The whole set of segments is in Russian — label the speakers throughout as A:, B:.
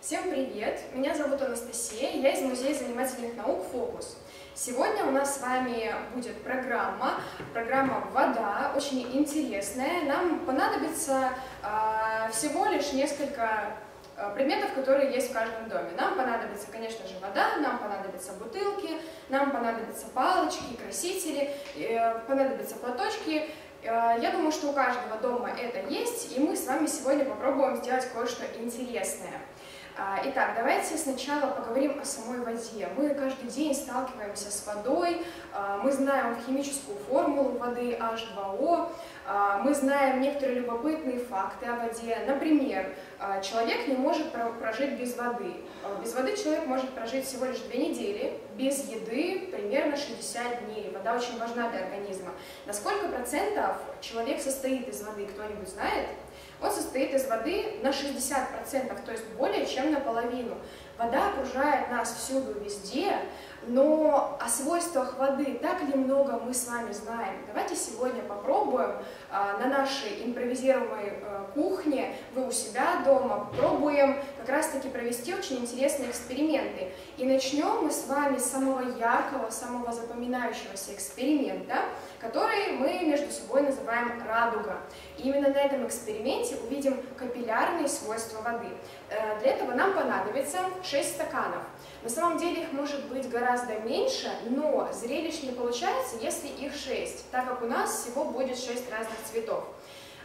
A: Всем привет! Меня зовут Анастасия, я из Музея занимательных наук «Фокус». Сегодня у нас с вами будет программа, программа «Вода», очень интересная. Нам понадобится э, всего лишь несколько э, предметов, которые есть в каждом доме. Нам понадобится, конечно же, вода, нам понадобятся бутылки, нам понадобятся палочки, красители, э, понадобятся платочки. Э, я думаю, что у каждого дома это есть, и мы с вами сегодня попробуем сделать кое-что интересное. А, итак, давайте сначала поговорим о самой воде. Мы каждый день сталкиваемся с водой, а, мы знаем химическую формулу воды H2O, а, мы знаем некоторые любопытные факты о воде. Например, человек не может прожить без воды. Без воды человек может прожить всего лишь две недели, без еды примерно 60 дней. Вода очень важна для организма. На сколько процентов человек состоит из воды, кто-нибудь знает? Он состоит из воды на 60%, то есть более чем наполовину. Вода окружает нас всюду, везде, но о свойствах воды так ли много мы с вами знаем? Давайте сегодня попробуем а, на нашей импровизируемой а, кухне, вы у себя дома, попробуем как раз-таки провести очень интересные эксперименты. И начнем мы с вами с самого яркого, самого запоминающегося эксперимента, который мы между собой называем радуга. И именно на этом эксперименте увидим капиллярные свойства воды. Э, для этого нам понадобится 6 стаканов. На самом деле их может быть гораздо меньше, но зрелищ не получается, если их 6, так как у нас всего будет 6 разных цветов.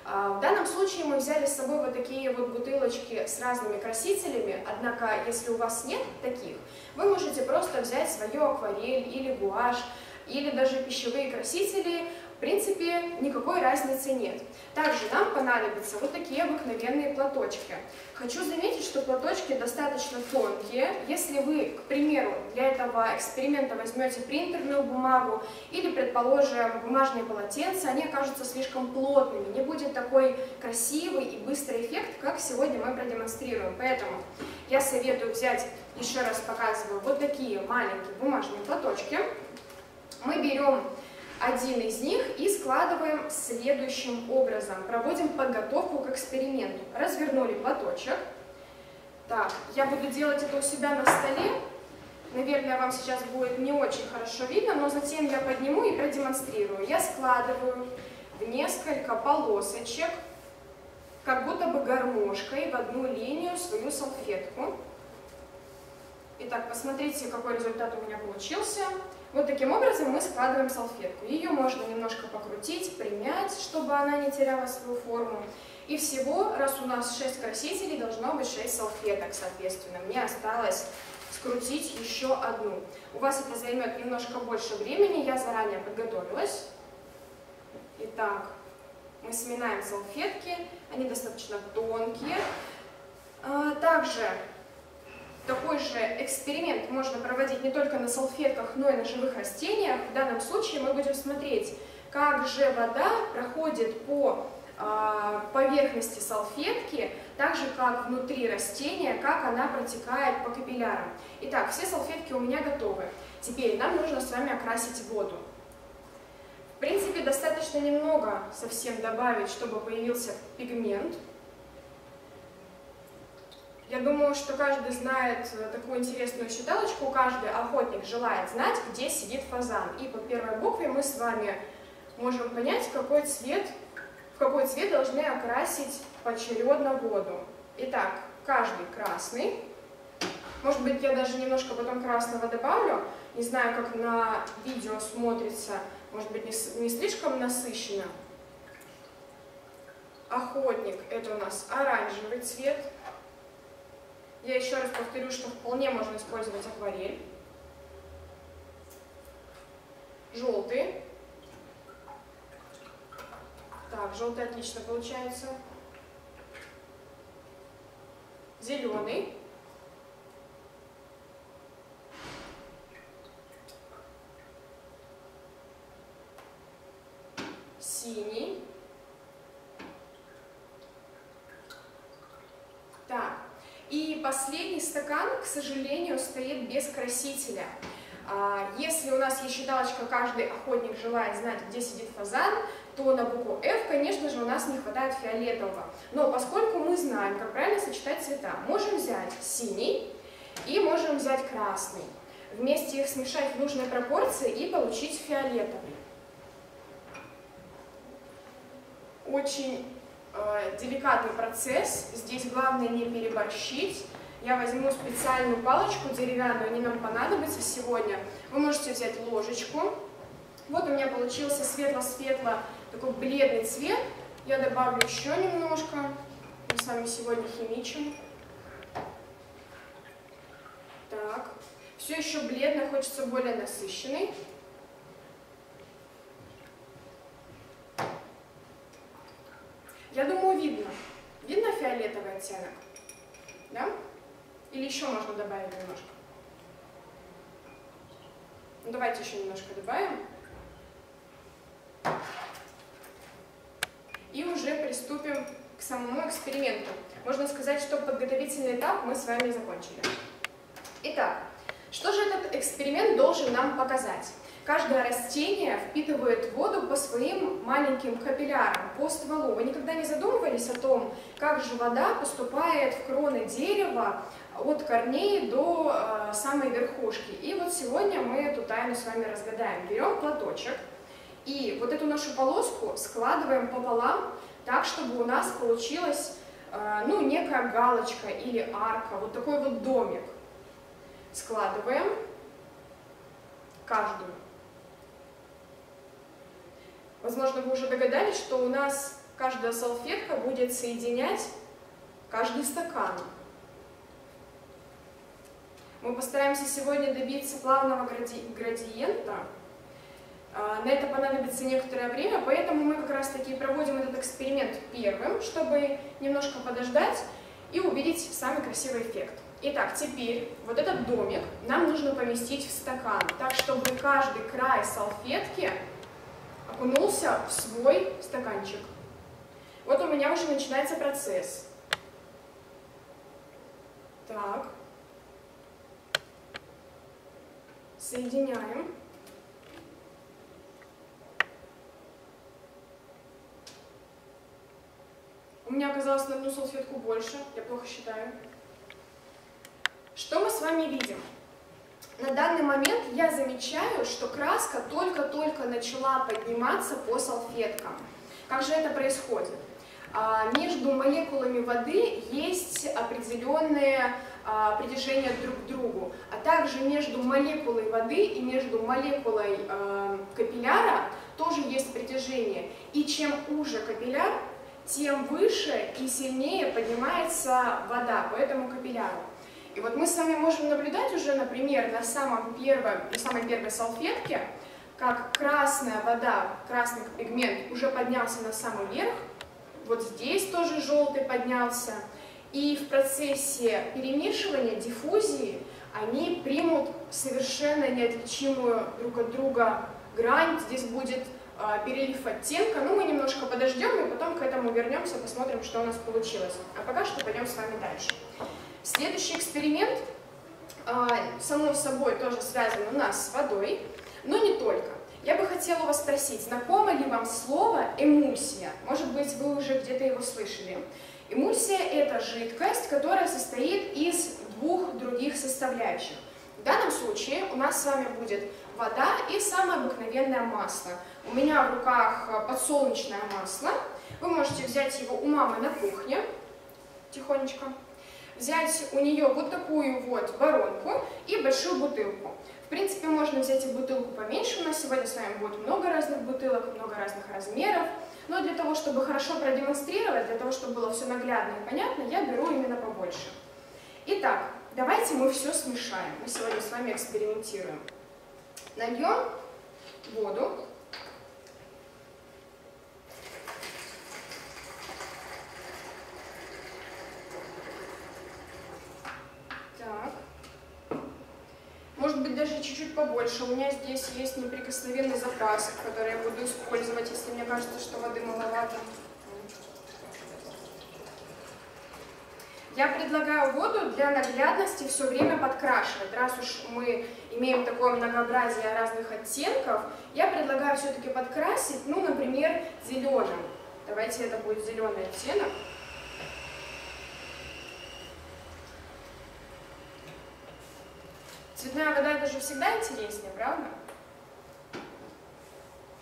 A: А, в данном случае мы взяли с собой вот такие вот бутылочки с разными красителями, однако если у вас нет таких, вы можете просто взять свою акварель или гуашь, или даже пищевые красители, принципе, никакой разницы нет. Также нам понадобятся вот такие обыкновенные платочки. Хочу заметить, что платочки достаточно тонкие. Если вы, к примеру, для этого эксперимента возьмете принтерную бумагу или, предположим, бумажные полотенца, они окажутся слишком плотными, не будет такой красивый и быстрый эффект, как сегодня мы продемонстрируем. Поэтому я советую взять, еще раз показываю, вот такие маленькие бумажные платочки. Мы берем один из них и складываем следующим образом. Проводим подготовку к эксперименту. Развернули платочек. Так, я буду делать это у себя на столе. Наверное, вам сейчас будет не очень хорошо видно, но затем я подниму и продемонстрирую. Я складываю в несколько полосочек, как будто бы гармошкой в одну линию свою салфетку. Итак, посмотрите, какой результат у меня получился. Вот таким образом мы складываем салфетку. Ее можно немножко покрутить, примять, чтобы она не теряла свою форму. И всего, раз у нас 6 красителей, должно быть 6 салфеток, соответственно. Мне осталось скрутить еще одну. У вас это займет немножко больше времени, я заранее подготовилась. Итак, мы сминаем салфетки, они достаточно тонкие. А, также такой же эксперимент можно проводить не только на салфетках, но и на живых растениях. В данном случае мы будем смотреть, как же вода проходит по э, поверхности салфетки, так же как внутри растения, как она протекает по капиллярам. Итак, все салфетки у меня готовы. Теперь нам нужно с вами окрасить воду. В принципе, достаточно немного совсем добавить, чтобы появился пигмент. Я думаю, что каждый знает э, такую интересную считалочку, каждый охотник желает знать, где сидит фазан. И по первой букве мы с вами можем понять, какой цвет, в какой цвет должны окрасить поочередно воду. Итак, каждый красный. Может быть, я даже немножко потом красного добавлю. Не знаю, как на видео смотрится, может быть, не, не слишком насыщенно. Охотник – это у нас оранжевый цвет. Я еще раз повторю, что вполне можно использовать акварель. Желтый. Так, желтый отлично получается. Зеленый. Синий. И последний стакан, к сожалению, стоит без красителя. А, если у нас есть считалочка «Каждый охотник желает знать, где сидит фазан», то на букву F, конечно же, у нас не хватает фиолетового. Но поскольку мы знаем, как правильно сочетать цвета, можем взять синий и можем взять красный. Вместе их смешать в нужной пропорции и получить фиолетовый. Очень э, деликатный процесс. Здесь главное не переборщить. Я возьму специальную палочку деревянную, они нам понадобятся сегодня. Вы можете взять ложечку. Вот у меня получился светло-светло такой бледный цвет. Я добавлю еще немножко. Мы с вами сегодня химичим. Так. Все еще бледно, хочется более насыщенный. Я думаю, видно. Видно фиолетовый оттенок? Да? Или еще можно добавить немножко? Ну, давайте еще немножко добавим. И уже приступим к самому эксперименту. Можно сказать, что подготовительный этап мы с вами закончили. Итак, что же этот эксперимент должен нам показать? Каждое растение впитывает воду по своим маленьким капиллярам, по стволу. Вы никогда не задумывались о том, как же вода поступает в кроны дерева от корней до э, самой верхушки. И вот сегодня мы эту тайну с вами разгадаем. Берем платочек и вот эту нашу полоску складываем пополам, так, чтобы у нас получилась э, ну, некая галочка или арка, вот такой вот домик. Складываем каждую. Возможно, вы уже догадались, что у нас каждая салфетка будет соединять каждый стакан. Мы постараемся сегодня добиться плавного гради градиента. А, на это понадобится некоторое время, поэтому мы как раз таки проводим этот эксперимент первым, чтобы немножко подождать и увидеть самый красивый эффект. Итак, теперь вот этот домик нам нужно поместить в стакан, так чтобы каждый край салфетки окунулся в свой стаканчик. Вот у меня уже начинается процесс. Так. Соединяем. У меня оказалось на одну салфетку больше, я плохо считаю. Что мы с вами видим? На данный момент я замечаю, что краска только-только начала подниматься по салфеткам. Как же это происходит? А, между молекулами воды есть определенные а, притяжения друг к другу, а также между молекулой воды и между молекулой а, капилляра тоже есть притяжение. И чем уже капилляр, тем выше и сильнее поднимается вода по этому капилляру. И вот мы с вами можем наблюдать уже, например, на, самом первом, на самой первой салфетке, как красная вода, красный пигмент уже поднялся на самый верх, вот здесь тоже желтый поднялся, и в процессе перемешивания, диффузии, они примут совершенно неотличимую друг от друга грань, здесь будет э, перелив оттенка, ну мы немножко подождем и потом к этому вернемся, посмотрим, что у нас получилось. А пока что пойдем с вами дальше. Следующий эксперимент, а, само собой, тоже связан у нас с водой, но не только. Я бы хотела вас спросить, знакомо ли вам слово эмульсия? Может быть, вы уже где-то его слышали. Эмульсия – это жидкость, которая состоит из двух других составляющих. В данном случае у нас с вами будет вода и самое обыкновенное масло. У меня в руках подсолнечное масло. Вы можете взять его у мамы на кухне, тихонечко взять у нее вот такую вот воронку и большую бутылку. Принципе, можно взять и бутылку поменьше, у нас сегодня с вами будет много разных бутылок, много разных размеров, но для того, чтобы хорошо продемонстрировать, для того, чтобы было все наглядно и понятно, я беру именно побольше. Итак, давайте мы все смешаем. Мы сегодня с вами экспериментируем. Нальем воду. Чуть-чуть побольше. У меня здесь есть неприкосновенный запас, который я буду использовать, если мне кажется, что воды маловато. Я предлагаю воду для наглядности все время подкрашивать. Раз уж мы имеем такое многообразие разных оттенков, я предлагаю все-таки подкрасить, ну, например, зеленым. Давайте это будет зеленый оттенок. Цветная вода это же всегда интереснее, правда?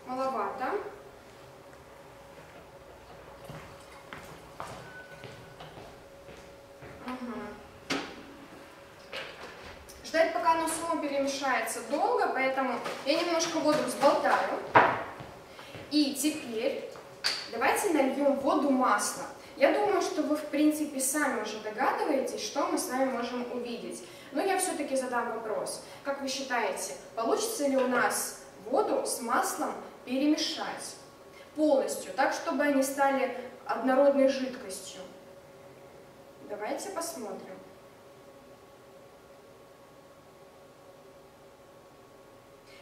A: Маловато. Угу. Ждать, пока оно само перемешается долго, поэтому я немножко воду взболтаю. И теперь давайте нальем воду масло. Я думаю, что вы, в принципе, сами уже догадываетесь, что мы с вами можем увидеть. Но я все-таки задам вопрос. Как вы считаете, получится ли у нас воду с маслом перемешать полностью, так, чтобы они стали однородной жидкостью? Давайте посмотрим.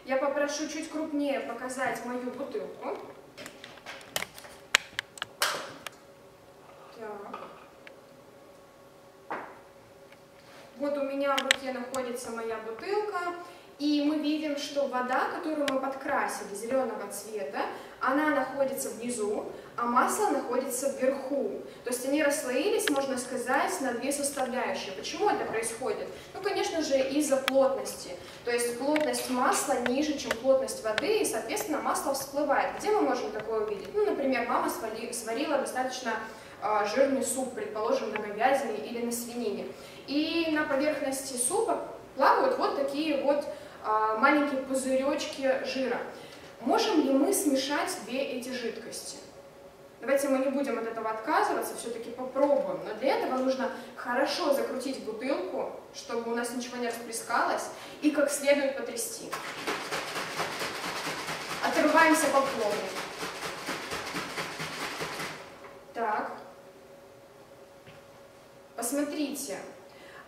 A: Я попрошу чуть крупнее показать мою бутылку. Так. Вот у меня в руке находится моя бутылка, и мы видим, что вода, которую мы подкрасили зеленого цвета, она находится внизу, а масло находится вверху. То есть они расслоились, можно сказать, на две составляющие. Почему это происходит? Ну, конечно же, из-за плотности. То есть плотность масла ниже, чем плотность воды, и, соответственно, масло всплывает. Где мы можем такое увидеть? Ну, например, мама сварила достаточно жирный суп, предположим, на говядине или на свинине. И на поверхности супа плавают вот такие вот а, маленькие пузыречки жира. Можем ли мы смешать две эти жидкости? Давайте мы не будем от этого отказываться, все-таки попробуем. Но для этого нужно хорошо закрутить бутылку, чтобы у нас ничего не расплескалось, и как следует потрясти. Отрываемся по полной. Так. Посмотрите,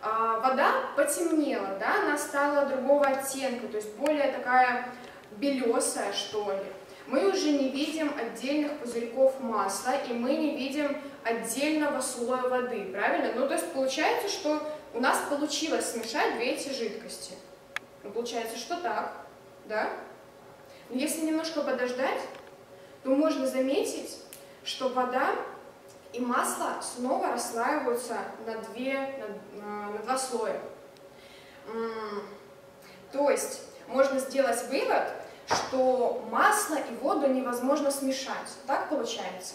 A: а, вода потемнела, да, она стала другого оттенка, то есть более такая белесая, что ли. Мы уже не видим отдельных пузырьков масла, и мы не видим отдельного слоя воды, правильно? Ну, то есть получается, что у нас получилось смешать две эти жидкости. Ну, получается, что так, да? Но если немножко подождать, то можно заметить, что вода и масло снова расслаиваются на, две, на, на два слоя. То есть можно сделать вывод, что масло и воду невозможно смешать. Так получается?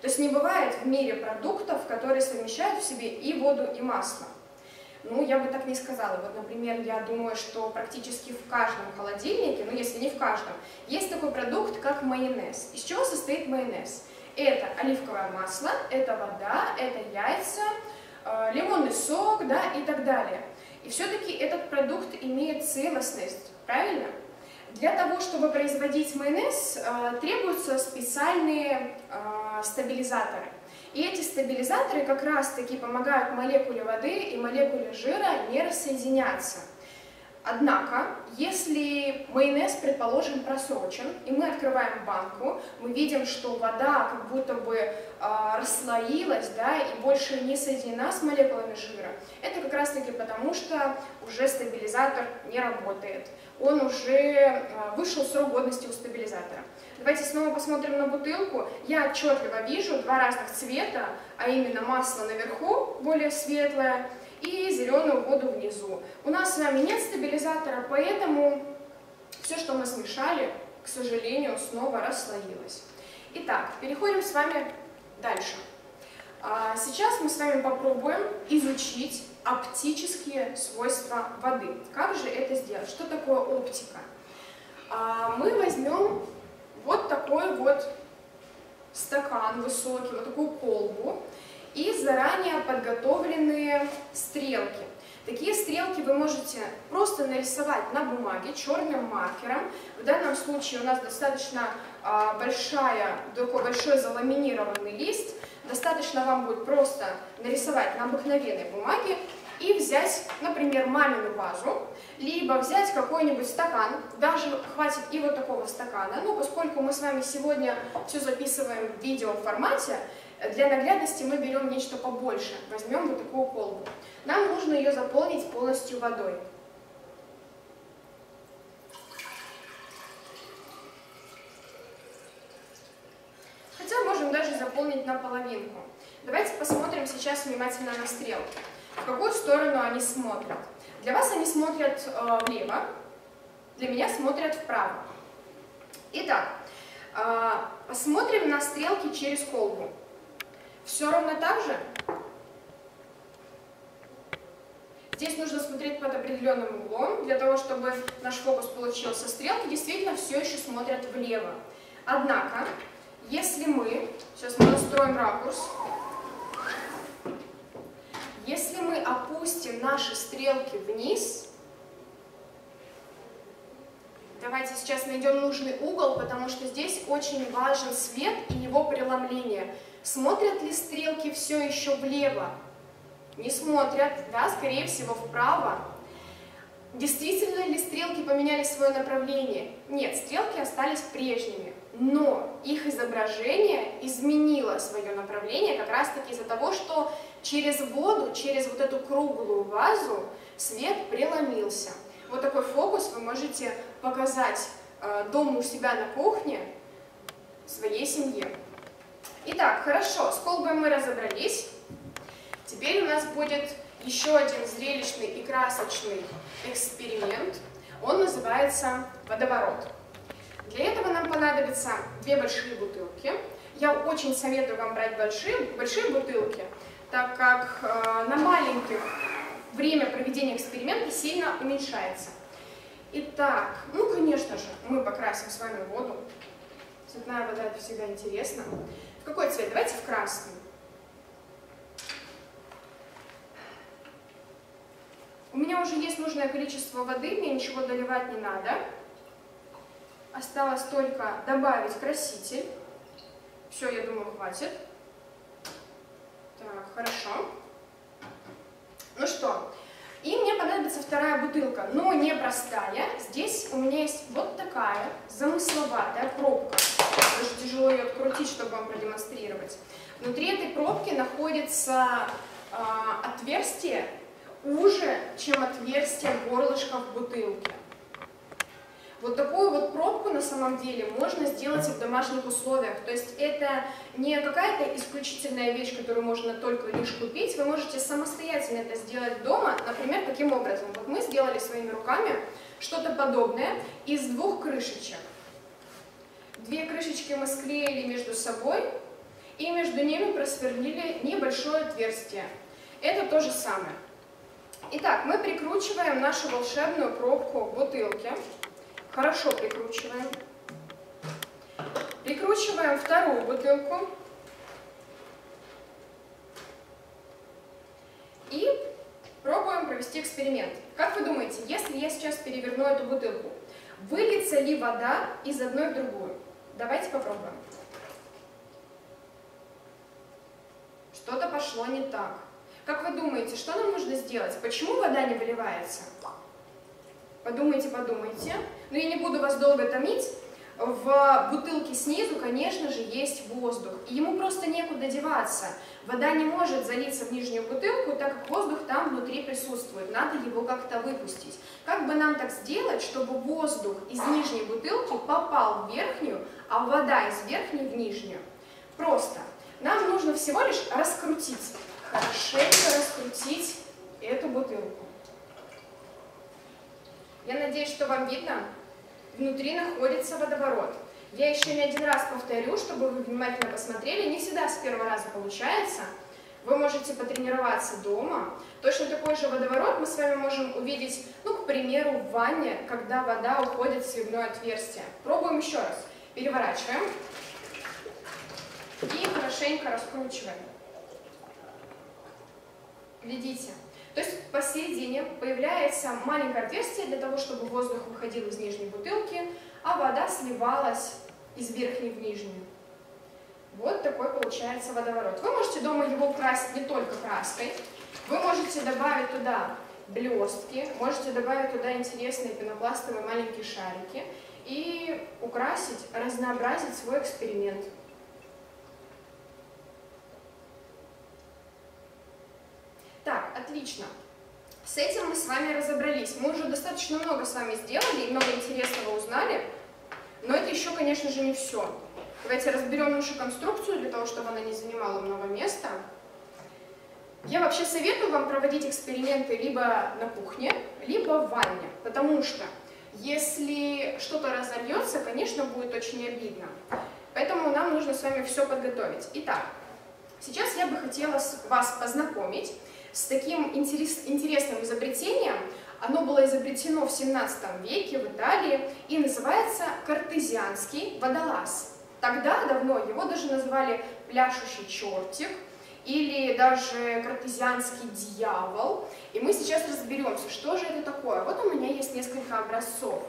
A: То есть не бывает в мире продуктов, которые совмещают в себе и воду, и масло. Ну, я бы так не сказала. Вот, например, я думаю, что практически в каждом холодильнике, ну, если не в каждом, есть такой продукт, как майонез. Из чего состоит майонез? Это оливковое масло, это вода, это яйца, э, лимонный сок, да, и так далее. И все-таки этот продукт имеет целостность, правильно? Для того, чтобы производить майонез, э, требуются специальные э, стабилизаторы. И эти стабилизаторы как раз-таки помогают молекуле воды и молекуле жира не рассоединяться. Однако, если майонез, предположим, просрочен, и мы открываем банку, мы видим, что вода как будто бы э, расслоилась, да, и больше не соединена с молекулами жира, это как раз-таки потому, что уже стабилизатор не работает. Он уже э, вышел срок годности у стабилизатора. Давайте снова посмотрим на бутылку. Я отчетливо вижу два разных цвета, а именно масло наверху, более светлое, и зеленую воду внизу. У нас с вами нет стабилизатора, поэтому все, что мы смешали, к сожалению, снова расслоилось. Итак, переходим с вами дальше. А, сейчас мы с вами попробуем изучить оптические свойства воды. Как же это сделать? Что такое оптика? А, мы возьмем вот такой вот стакан высокий, вот такую колбу, и заранее подготовленные стрелки. Такие стрелки вы можете просто нарисовать на бумаге черным маркером. В данном случае у нас достаточно а, большая, такой большой заламинированный лист. Достаточно вам будет просто нарисовать на обыкновенной бумаге и взять, например, мамину вазу, либо взять какой-нибудь стакан, даже хватит и вот такого стакана, но поскольку мы с вами сегодня все записываем в видео формате, для наглядности мы берем нечто побольше, возьмем вот такую колбу. Нам нужно ее заполнить полностью водой. Хотя можем даже заполнить наполовинку. Давайте посмотрим сейчас внимательно на стрелки. В какую сторону они смотрят. Для вас они смотрят э, влево, для меня смотрят вправо. Итак, э, посмотрим на стрелки через колбу. Все ровно так же? Здесь нужно смотреть под определенным углом, для того, чтобы наш фокус получился. Стрелки действительно все еще смотрят влево. Однако, если мы, сейчас мы настроим ракурс, если мы опустим наши стрелки вниз, давайте сейчас найдем нужный угол, потому что здесь очень важен свет и его преломление. Смотрят ли стрелки все еще влево? Не смотрят, да, скорее всего, вправо. Действительно ли стрелки поменяли свое направление? Нет, стрелки остались прежними, но их изображение изменило свое направление как раз-таки из-за того, что через воду, через вот эту круглую вазу свет преломился. Вот такой фокус вы можете показать э, дома у себя на кухне своей семье. Итак, хорошо, с колбой мы разобрались. Теперь у нас будет еще один зрелищный и красочный эксперимент. Он называется водоворот. Для этого нам понадобятся две большие бутылки. Я очень советую вам брать большие, большие бутылки, так как э, на маленьких время проведения эксперимента сильно уменьшается. Итак, ну, конечно же, мы покрасим с вами воду. Цветная вода это всегда интересно. Какой цвет? Давайте в красный. У меня уже есть нужное количество воды, мне ничего доливать не надо. Осталось только добавить краситель. Все, я думаю, хватит. Так, хорошо. Ну что, и мне понадобится вторая бутылка, но не простая. Здесь у меня есть вот такая замысловатая пробка. Даже тяжело ее открутить, чтобы вам продемонстрировать. Внутри этой пробки находится э, отверстие уже, чем отверстие горлышка в бутылке. Вот такую вот пробку на самом деле можно сделать и в домашних условиях. То есть это не какая-то исключительная вещь, которую можно только лишь купить. Вы можете самостоятельно это сделать дома. Например, таким образом. Вот мы сделали своими руками что-то подобное из двух крышечек. Две крышечки мы склеили между собой и между ними просверлили небольшое отверстие. Это то же самое. Итак, мы прикручиваем нашу волшебную пробку к бутылке. Хорошо прикручиваем. Прикручиваем вторую бутылку. И пробуем провести эксперимент. Как вы думаете, если я сейчас переверну эту бутылку, выльется ли вода из одной в другую? Давайте попробуем. Что-то пошло не так. Как вы думаете, что нам нужно сделать? Почему вода не выливается? Подумайте, подумайте. Но я не буду вас долго томить. В бутылке снизу, конечно же, есть воздух. И ему просто некуда деваться. Вода не может залиться в нижнюю бутылку, так как воздух там внутри присутствует. Надо его как-то выпустить. Как бы нам так сделать, чтобы воздух из нижней бутылки попал в верхнюю, а вода из верхней в нижнюю? Просто. Нам нужно всего лишь раскрутить хорошенько раскрутить эту бутылку. Я надеюсь, что вам видно. Внутри находится водоворот. Я еще не один раз повторю, чтобы вы внимательно посмотрели. Не всегда с первого раза получается. Вы можете потренироваться дома. Точно такой же водоворот мы с вами можем увидеть, ну, к примеру, в ванне, когда вода уходит в сливное отверстие. Пробуем еще раз. Переворачиваем и хорошенько раскручиваем. Глядите. То есть посередине появляется маленькое отверстие для того, чтобы воздух выходил из нижней бутылки, а вода сливалась из верхней в нижнюю. Вот такой получается водоворот. Вы можете дома его украсить не только краской, вы можете добавить туда блестки, можете добавить туда интересные пенопластовые маленькие шарики и украсить, разнообразить свой эксперимент. Так, отлично. С этим мы с вами разобрались. Мы уже достаточно много с вами сделали и много интересного узнали, но это еще, конечно же, не все. Давайте разберем нашу конструкцию для того, чтобы она не занимала много места. Я вообще советую вам проводить эксперименты либо на кухне, либо в ванне, потому что если что-то разольется, конечно, будет очень обидно. Поэтому нам нужно с вами все подготовить. Итак, сейчас я бы хотела вас познакомить с таким интерес, интересным изобретением. Оно было изобретено в 17 веке в Италии и называется картезианский водолаз. Тогда, давно, его даже называли пляшущий чертик или даже картезианский дьявол. И мы сейчас разберемся, что же это такое. Вот у меня есть несколько образцов.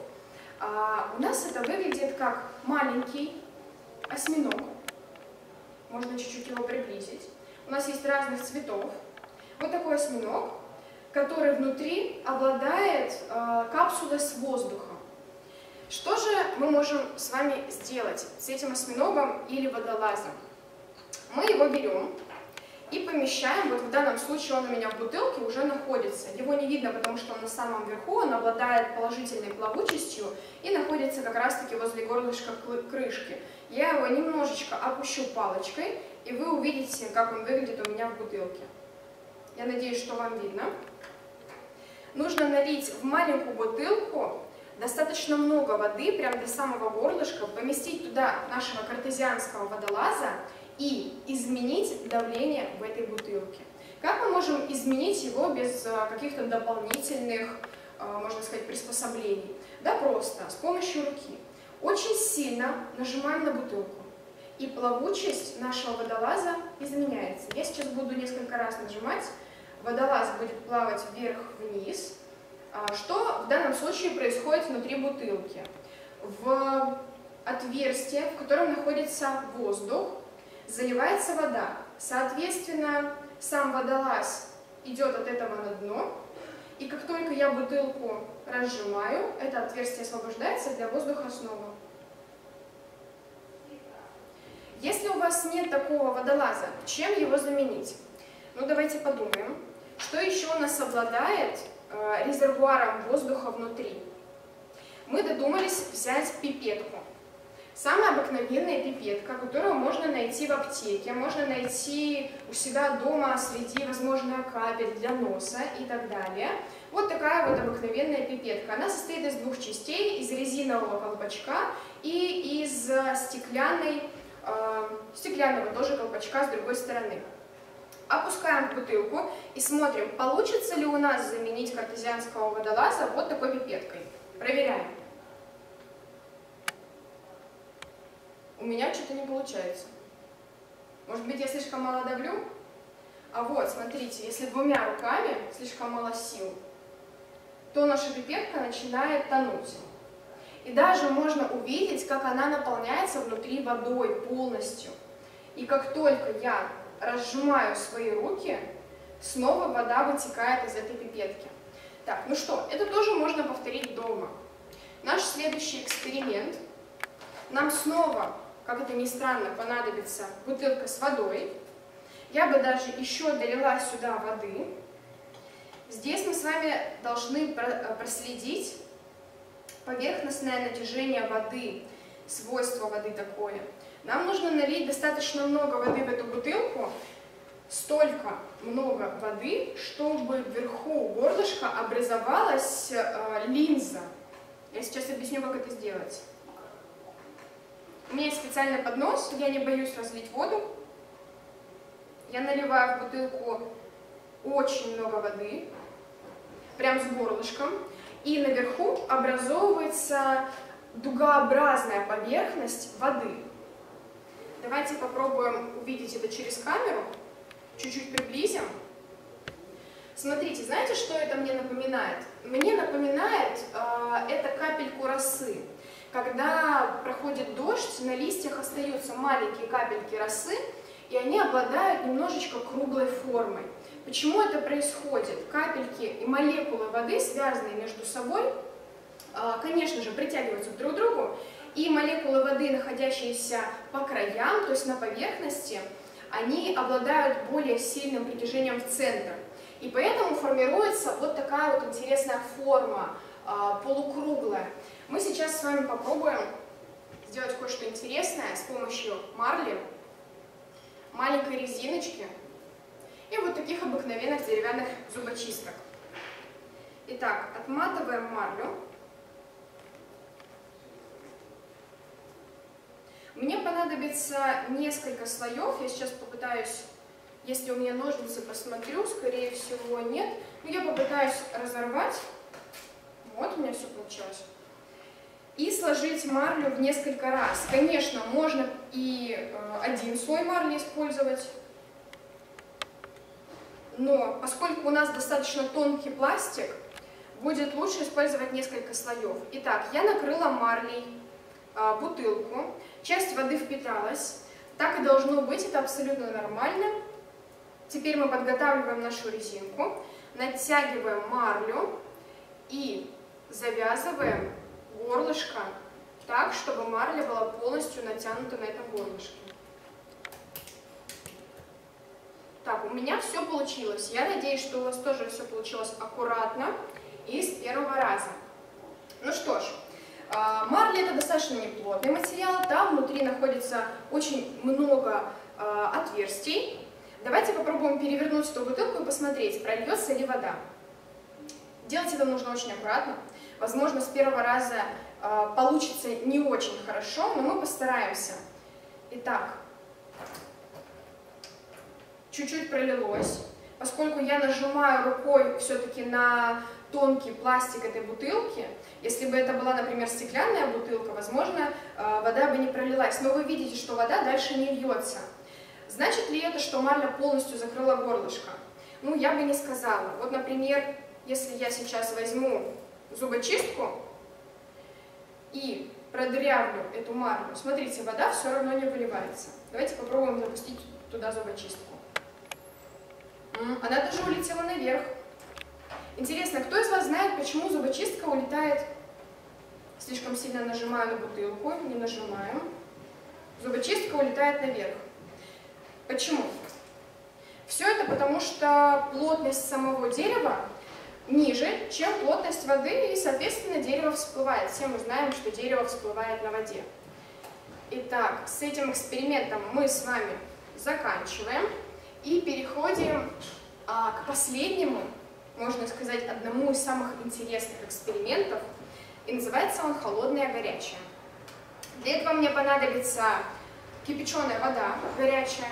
A: А, у нас это выглядит как маленький осьминог. Можно чуть-чуть его приблизить. У нас есть разных цветов. Вот такой осьминог, который внутри обладает э, капсулой с воздухом. Что же мы можем с вами сделать с этим осьминогом или водолазом? Мы его берем и помещаем, вот в данном случае он у меня в бутылке уже находится. Его не видно, потому что он на самом верху, он обладает положительной плавучестью и находится как раз-таки возле горлышка крышки. Я его немножечко опущу палочкой, и вы увидите, как он выглядит у меня в бутылке. Я надеюсь, что вам видно. Нужно налить в маленькую бутылку достаточно много воды, прям до самого горлышка, поместить туда нашего картезианского водолаза и изменить давление в этой бутылке. Как мы можем изменить его без э, каких-то дополнительных, э, можно сказать, приспособлений? Да просто, с помощью руки. Очень сильно нажимаем на бутылку, и плавучесть нашего водолаза изменяется. Я сейчас буду несколько раз нажимать, водолаз будет плавать вверх-вниз, а, что в данном случае происходит внутри бутылки? В отверстие, в котором находится воздух, заливается вода. Соответственно, сам водолаз идет от этого на дно, и как только я бутылку разжимаю, это отверстие освобождается для воздуха снова. Если у вас нет такого водолаза, чем его заменить? Ну, давайте подумаем. Что еще у нас обладает э, резервуаром воздуха внутри? Мы додумались взять пипетку. Самая обыкновенная пипетка, которую можно найти в аптеке, можно найти у себя дома среди, возможно, капель для носа и так далее. Вот такая вот обыкновенная пипетка. Она состоит из двух частей, из резинового колпачка и из стеклянной, э, стеклянного тоже колпачка с другой стороны. Опускаем в бутылку и смотрим, получится ли у нас заменить картезианского водолаза вот такой пипеткой. Проверяем. У меня что-то не получается. Может быть, я слишком мало давлю? А вот, смотрите, если двумя руками слишком мало сил, то наша пипетка начинает тонуть. И даже можно увидеть, как она наполняется внутри водой полностью. И как только я разжимаю свои руки, снова вода вытекает из этой пипетки. Так, ну что, это тоже можно повторить дома. Наш следующий эксперимент. Нам снова, как это ни странно, понадобится бутылка с водой. Я бы даже еще долила сюда воды. Здесь мы с вами должны проследить поверхностное натяжение воды, свойство воды такое – нам нужно налить достаточно много воды в эту бутылку, столько много воды, чтобы вверху горлышка образовалась э, линза. Я сейчас объясню, как это сделать. У меня есть специальный поднос, я не боюсь разлить воду. Я наливаю в бутылку очень много воды, прям с горлышком, и наверху образовывается дугообразная поверхность воды. Давайте попробуем увидеть это через камеру. Чуть-чуть приблизим. Смотрите, знаете, что это мне напоминает? Мне напоминает э, это капельку росы. Когда проходит дождь, на листьях остаются маленькие капельки росы, и они обладают немножечко круглой формой. Почему это происходит? Капельки и молекулы воды, связанные между собой, э, конечно же, притягиваются друг к другу, и молекулы воды, находящиеся по краям, то есть на поверхности, они обладают более сильным притяжением в центр. И поэтому формируется вот такая вот интересная форма, а, полукруглая. Мы сейчас с вами попробуем сделать кое-что интересное с помощью марли, маленькой резиночки и вот таких обыкновенных деревянных зубочисток. Итак, отматываем марлю. Мне понадобится несколько слоев, я сейчас попытаюсь, если у меня ножницы, посмотрю, скорее всего нет, но я попытаюсь разорвать. Вот у меня все получилось и сложить марлю в несколько раз. Конечно, можно и э, один слой марли использовать, но поскольку у нас достаточно тонкий пластик, будет лучше использовать несколько слоев. Итак, я накрыла марлей э, бутылку, часть воды впиталась, так и должно быть, это абсолютно нормально. Теперь мы подготавливаем нашу резинку, натягиваем марлю и завязываем горлышко так, чтобы марля была полностью натянута на этом горлышке. Так, у меня все получилось. Я надеюсь, что у вас тоже все получилось аккуратно и с первого раза. Ну что ж, а, марля это достаточно неплотный материал, там внутри находится очень много а, отверстий. Давайте попробуем перевернуть эту бутылку и посмотреть, прольется ли вода. Делать это нужно очень аккуратно. Возможно, с первого раза э, получится не очень хорошо, но мы постараемся. Итак, чуть-чуть пролилось. Поскольку я нажимаю рукой все-таки на тонкий пластик этой бутылки, если бы это была, например, стеклянная бутылка, возможно, э, вода бы не пролилась. Но вы видите, что вода дальше не льется. Значит ли это, что марля полностью закрыла горлышко? Ну, я бы не сказала. Вот, например, если я сейчас возьму зубочистку и продырявлю эту марлю, смотрите, вода все равно не выливается. Давайте попробуем запустить туда зубочистку. Она даже улетела наверх. Интересно, кто из вас знает, почему зубочистка улетает? Слишком сильно нажимаю на бутылку, не нажимаем. Зубочистка улетает наверх. Почему? Все это потому, что плотность самого дерева ниже, чем плотность воды, и, соответственно, дерево всплывает. Все мы знаем, что дерево всплывает на воде. Итак, с этим экспериментом мы с вами заканчиваем и переходим а, к последнему, можно сказать, одному из самых интересных экспериментов. И называется он «Холодное горячее». Для этого мне понадобится кипяченая вода горячая.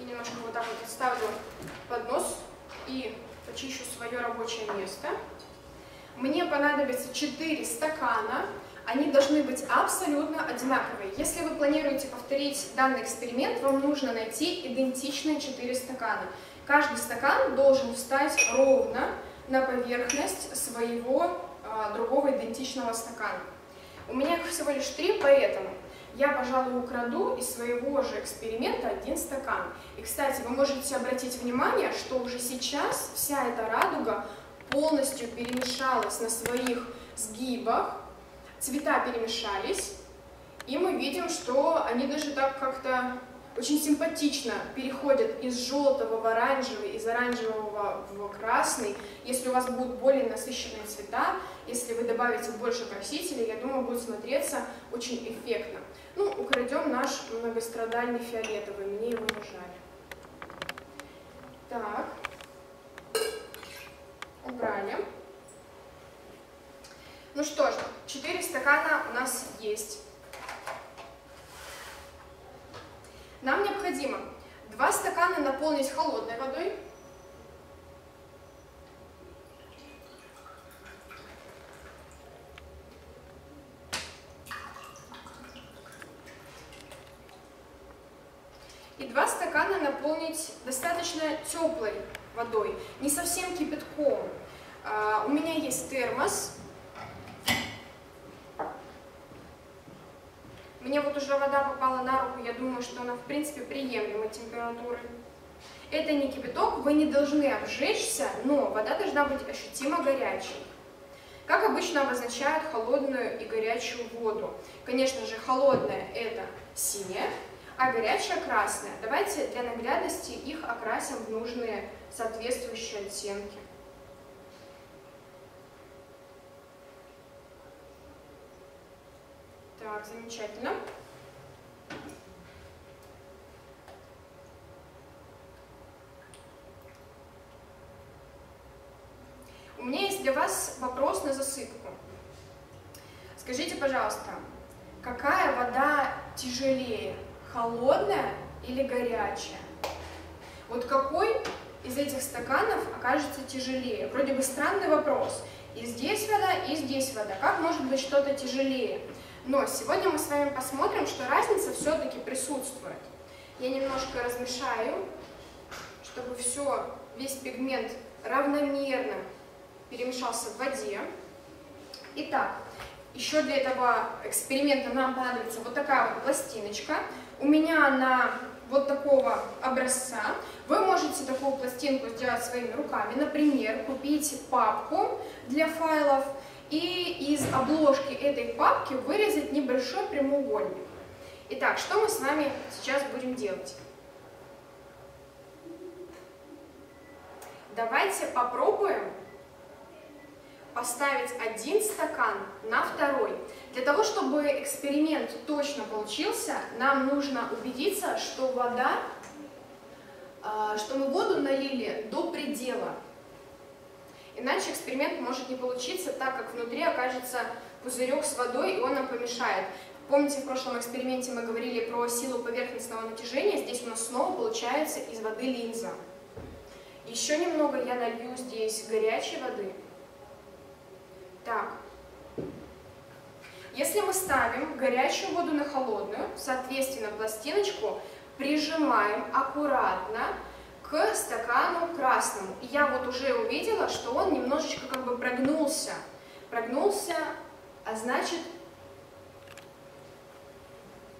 A: И немножко вот так вот отставлю поднос и почищу свое рабочее место. Мне понадобится 4 стакана. Они должны быть абсолютно одинаковые. Если вы планируете повторить данный эксперимент, вам нужно найти идентичные 4 стакана. Каждый стакан должен встать ровно на поверхность своего а, другого идентичного стакана. У меня их всего лишь три, поэтому я, пожалуй, украду из своего же эксперимента один стакан. И, кстати, вы можете обратить внимание, что уже сейчас вся эта радуга полностью перемешалась на своих сгибах, цвета перемешались, и мы видим, что они даже так как-то очень симпатично переходят из желтого в оранжевый, из оранжевого в красный. Если у вас будут более насыщенные цвета, если вы добавите больше красителей, я думаю, будет смотреться очень эффектно. Ну, украдем наш многострадальный фиолетовый, мне его не жаль. Так, убрали. Ну что же, 4 стакана у нас есть. Нам необходимо 2 стакана наполнить холодной водой, и 2 стакана наполнить достаточно теплой водой, не совсем кипятком. А, у меня есть термос. Мне вот уже вода попала на руку, я думаю, что она в принципе приемлемой температуры. Это не кипяток, вы не должны обжечься, но вода должна быть ощутимо горячей. Как обычно обозначают холодную и горячую воду? Конечно же, холодная это синяя, а горячая красная. Давайте для наглядности их окрасим в нужные соответствующие оттенки. Так, замечательно. У меня есть для вас вопрос на засыпку. Скажите, пожалуйста, какая вода тяжелее, холодная или горячая? Вот какой из этих стаканов окажется тяжелее? Вроде бы странный вопрос. И здесь вода, и здесь вода. Как может быть что-то тяжелее? Но сегодня мы с вами посмотрим, что разница все-таки присутствует. Я немножко размешаю, чтобы все, весь пигмент равномерно перемешался в воде. Итак, еще для этого эксперимента нам понадобится вот такая вот пластиночка. У меня она вот такого образца. Вы можете такую пластинку сделать своими руками. Например, купить папку для файлов и из обложки этой папки вырезать небольшой прямоугольник. Итак, что мы с вами сейчас будем делать? Давайте попробуем поставить один стакан на второй. Для того, чтобы эксперимент точно получился, нам нужно убедиться, что вода, а, что мы воду налили до предела. Иначе эксперимент может не получиться, так как внутри окажется пузырек с водой, и он нам помешает. Помните, в прошлом эксперименте мы говорили про силу поверхностного натяжения, здесь у нас снова получается из воды линза. Еще немного я налью здесь горячей воды. Так. Если мы ставим горячую воду на холодную, соответственно, пластиночку прижимаем аккуратно к стакану красному. И я вот уже увидела, что он немножечко как бы прогнулся. Прогнулся, а значит,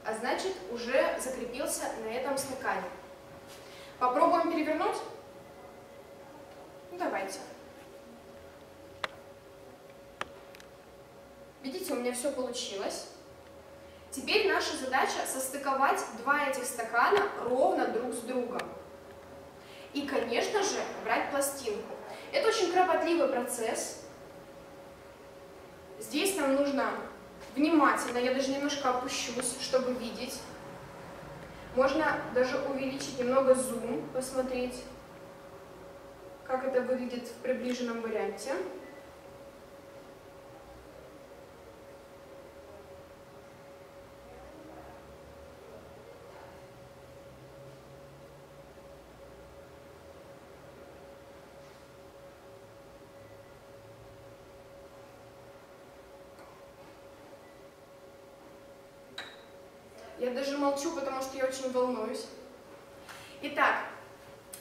A: а значит уже закрепился на этом стакане. Попробуем перевернуть? Ну, давайте. Видите, у меня все получилось. Теперь наша задача состыковать два этих стакана ровно друг с другом. И, конечно же, брать пластинку. Это очень кропотливый процесс. Здесь нам нужно внимательно, я даже немножко опущусь, чтобы видеть. Можно даже увеличить немного зум, посмотреть, как это выглядит в приближенном варианте. Даже молчу, потому что я очень волнуюсь. Итак,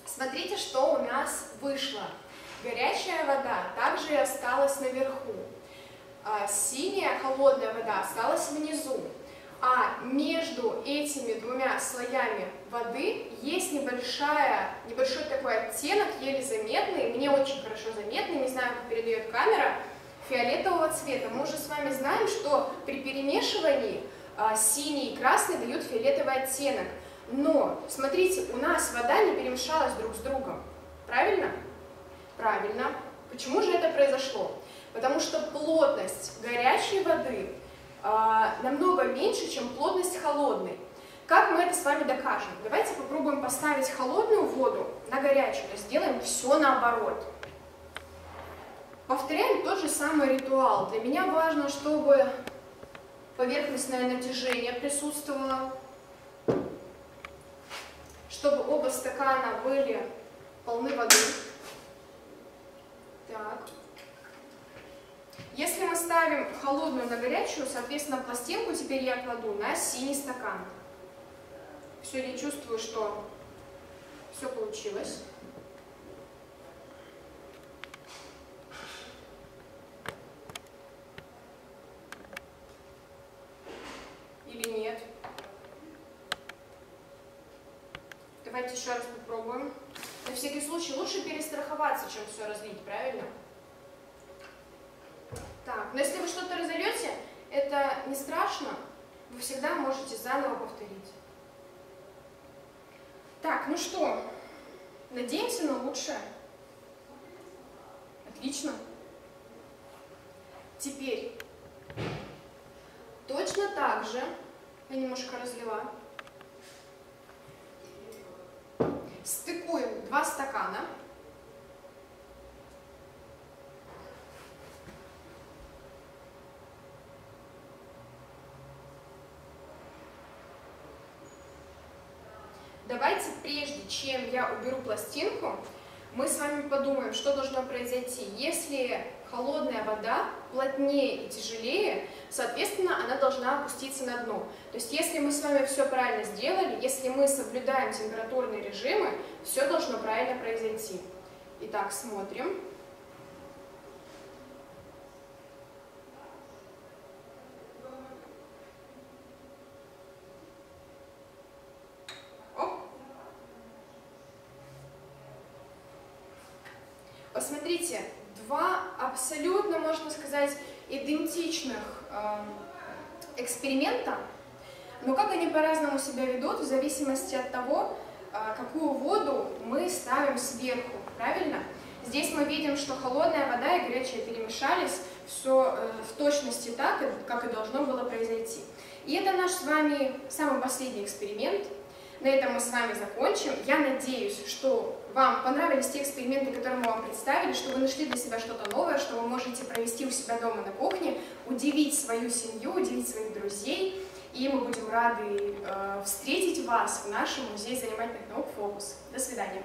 A: смотрите, что у нас вышло. Горячая вода также и осталась наверху. А, синяя холодная вода осталась внизу. А между этими двумя слоями воды есть небольшая, небольшой такой оттенок, еле заметный, мне очень хорошо заметный, не знаю, как передает камера, фиолетового цвета. Мы уже с вами знаем, что при перемешивании синий и красный дают фиолетовый оттенок. Но, смотрите, у нас вода не перемешалась друг с другом. Правильно? Правильно. Почему же это произошло? Потому что плотность горячей воды а, намного меньше, чем плотность холодной. Как мы это с вами докажем? Давайте попробуем поставить холодную воду на горячую, то есть сделаем все наоборот. Повторяем тот же самый ритуал. Для меня важно, чтобы поверхностное натяжение присутствовало, чтобы оба стакана были полны воды. Так. Если мы ставим холодную на горячую, соответственно, пластинку теперь я кладу на синий стакан. Все, я чувствую, что все получилось. Давайте еще раз попробуем. На всякий случай лучше перестраховаться, чем все разлить, правильно? Так, но если вы что-то разольете, это не страшно, вы всегда можете заново повторить. Так, ну что, надеемся на лучшее. Отлично. Теперь точно так же, я немножко разлила, стыкуем два стакана. Давайте прежде, чем я уберу пластинку, мы с вами подумаем, что должно произойти. Если холодная вода плотнее и тяжелее, соответственно, она должна опуститься на дно. То есть, если мы с вами все правильно сделали, если мы соблюдаем температурные режимы, все должно правильно произойти. Итак, смотрим. Посмотрите, два абсолютно, можно сказать, идентичных э, эксперимента, но как они по-разному себя ведут в зависимости от того, э, какую воду мы ставим сверху, правильно? Здесь мы видим, что холодная вода и горячая перемешались все э, в точности так, как и должно было произойти. И это наш с вами самый последний эксперимент – на этом мы с вами закончим. Я надеюсь, что вам понравились те эксперименты, которые мы вам представили, что вы нашли для себя что-то новое, что вы можете провести у себя дома на кухне, удивить свою семью, удивить своих друзей. И мы будем рады э, встретить вас в нашем музее занимательных наук «Фокус». До свидания.